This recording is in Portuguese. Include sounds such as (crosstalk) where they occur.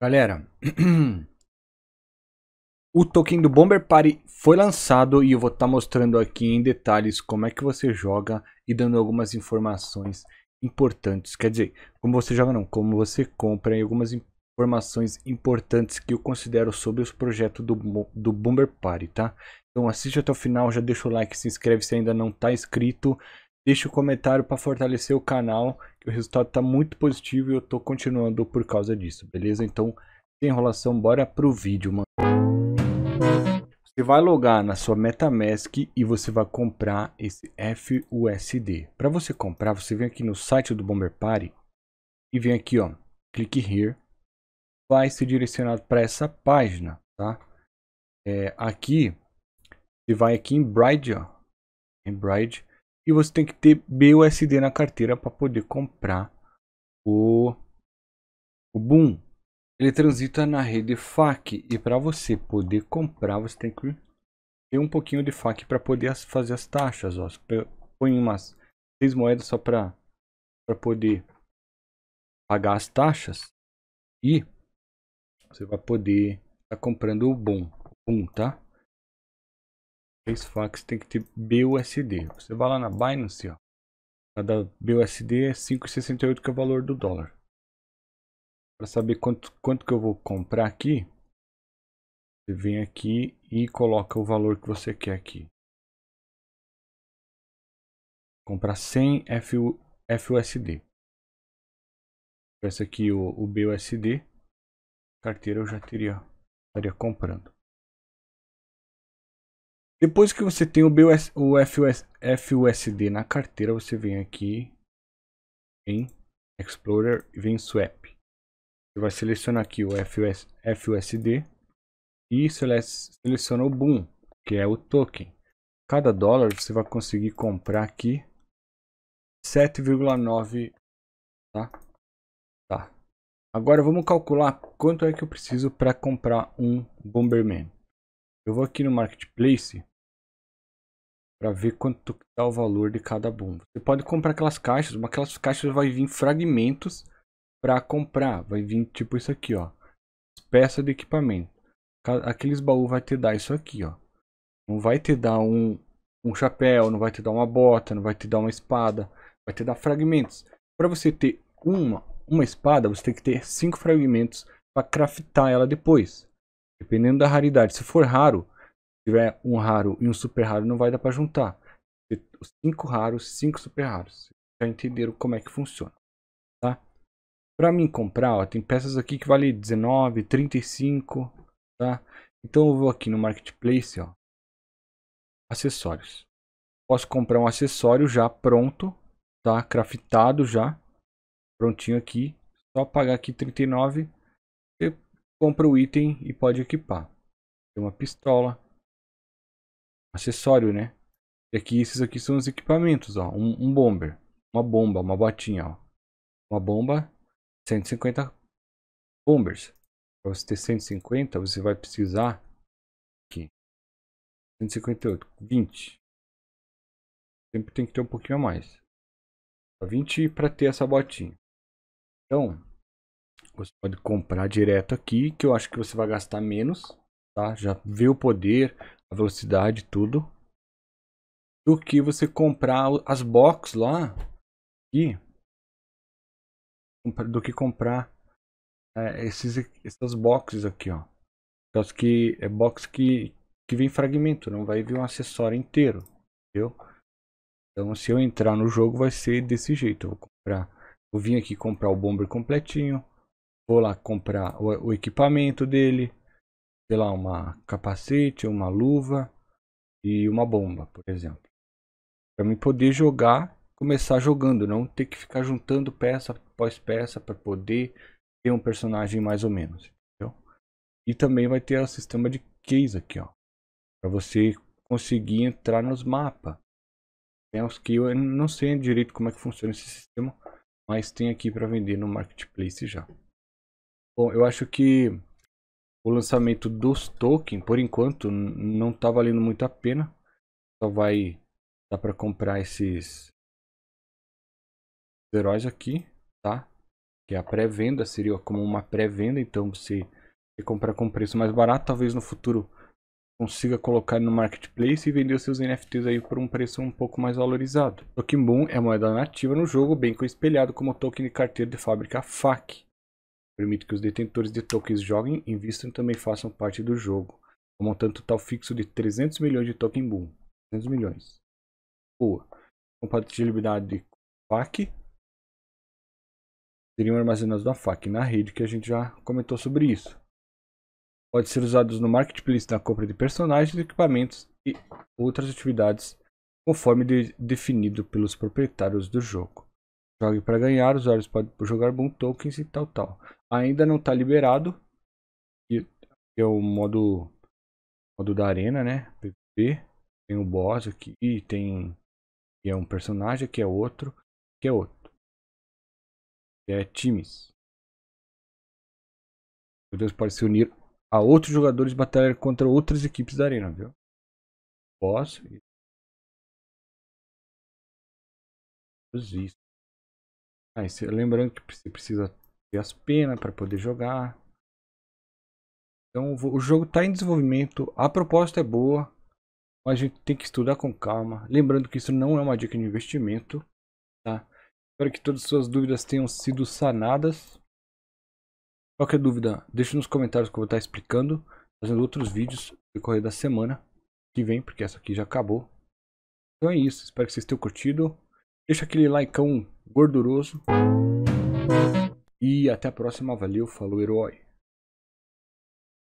Galera, (clears throat) o token do Bomber Party foi lançado e eu vou estar tá mostrando aqui em detalhes como é que você joga e dando algumas informações importantes. Quer dizer, como você joga não, como você compra e algumas informações importantes que eu considero sobre os projetos do, do Bomber Party, tá? Então assiste até o final, já deixa o like, se inscreve se ainda não está inscrito. Deixa o um comentário para fortalecer o canal, que o resultado está muito positivo e eu estou continuando por causa disso, beleza? Então, sem enrolação, bora pro vídeo, mano. Você vai logar na sua MetaMask e você vai comprar esse FUSD. Para você comprar, você vem aqui no site do Bomber Party e vem aqui, ó, clique here. Vai ser direcionado para essa página, tá? É, aqui, você vai aqui em Bride, ó, em Bride e você tem que ter BUSD na carteira para poder comprar o, o Boom. Ele transita na rede FAC e para você poder comprar você tem que ter um pouquinho de FAC para poder fazer as taxas. Ó. Põe umas seis moedas só para poder pagar as taxas e você vai poder estar tá comprando o Boom, Boom, tá? 3 fax tem que ter BUSD. Você vai lá na Binance, ó. Cada BUSD é 5,68 que é o valor do dólar. Para saber quanto, quanto que eu vou comprar aqui, você vem aqui e coloca o valor que você quer aqui. Comprar 100 FU, FUSD. Esse aqui o, o BUSD. Carteira eu já teria estaria comprando. Depois que você tem o, BUS, o FUS, FUSD na carteira, você vem aqui em Explorer e vem em Swap. Você vai selecionar aqui o FUS, FUSD e seleciona o Boom, que é o token. Cada dólar você vai conseguir comprar aqui 7,9, tá? Tá. Agora vamos calcular quanto é que eu preciso para comprar um Bomberman. Eu vou aqui no Marketplace para ver quanto está o valor de cada boom. Você pode comprar aquelas caixas, mas aquelas caixas vai vir fragmentos para comprar. Vai vir tipo isso aqui, ó. Peça de equipamento. Aqueles baús vai te dar isso aqui, ó. Não vai te dar um, um chapéu, não vai te dar uma bota, não vai te dar uma espada. Vai te dar fragmentos. Para você ter uma, uma espada, você tem que ter cinco fragmentos para craftar ela depois. Dependendo da raridade. Se for raro, tiver um raro e um super raro, não vai dar para juntar. Os cinco raros, cinco super raros. Já entenderam como é que funciona, tá? Para mim comprar, ó, tem peças aqui que vale 19, 35, tá? Então eu vou aqui no Marketplace, ó. Acessórios. Posso comprar um acessório já pronto, tá? Craftado já. Prontinho aqui. Só pagar aqui 39 compra o item e pode equipar. Tem uma pistola. Acessório, né? E aqui, esses aqui são os equipamentos, ó. Um, um bomber. Uma bomba, uma botinha, ó. Uma bomba, 150 bombers. Para você ter 150, você vai precisar aqui. 158, 20. Sempre tem que ter um pouquinho a mais. 20 para ter essa botinha. Então, você pode comprar direto aqui, que eu acho que você vai gastar menos, tá? Já vê o poder, a velocidade, tudo. Do que você comprar as boxes lá, aqui. Do que comprar é, esses, essas boxes aqui, ó. Caso que é box que, que vem fragmento, não vai vir um acessório inteiro, entendeu? Então se eu entrar no jogo vai ser desse jeito. Eu vou comprar, vou vir aqui comprar o bomber completinho, vou lá comprar o, o equipamento dele, sei lá, uma capacete, uma luva e uma bomba, por exemplo. Para mim poder jogar, começar jogando, não ter que ficar juntando peça após peça para poder ter um personagem mais ou menos, entendeu? E também vai ter o sistema de case aqui, ó, para você conseguir entrar nos mapas. Tem uns que eu não sei direito como é que funciona esse sistema, mas tem aqui para vender no marketplace já. Bom, eu acho que o lançamento dos tokens, por enquanto, não está valendo muito a pena. Só vai dar para comprar esses heróis aqui, tá? que é a pré-venda, seria como uma pré-venda, então você comprar com preço mais barato, talvez no futuro consiga colocar no marketplace e vender seus NFTs aí por um preço um pouco mais valorizado. Token Boom é moeda nativa no jogo, bem com espelhado como token de carteira de fábrica FAC. Permite que os detentores de tokens joguem, invistam e também façam parte do jogo. Com um montante total fixo de 300 milhões de Token Boom. 300 milhões. Boa. Compatibilidade de FAC. Seriam armazenados na FAC, na rede que a gente já comentou sobre isso. Pode ser usados no marketplace na compra de personagens, equipamentos e outras atividades conforme de, definido pelos proprietários do jogo. Jogue para ganhar, os usuários podem jogar Boom Tokens e tal tal. Ainda não está liberado, é o modo, modo da arena, né? PvP. Tem o boss aqui, tem que é um personagem, que é outro, que é outro. É times. Dois podem se unir a outros jogadores batalhar contra outras equipes da arena, viu? Posso. Isso. Lembrando que você precisa ter as penas para poder jogar. Então o jogo está em desenvolvimento, a proposta é boa, mas a gente tem que estudar com calma. Lembrando que isso não é uma dica de investimento, tá? Espero que todas as suas dúvidas tenham sido sanadas. Qualquer dúvida, deixe nos comentários que eu vou estar explicando, fazendo outros vídeos no decorrer da semana que vem, porque essa aqui já acabou. Então é isso, espero que vocês tenham curtido. Deixa aquele likeão gorduroso. E até a próxima, valeu, falou herói.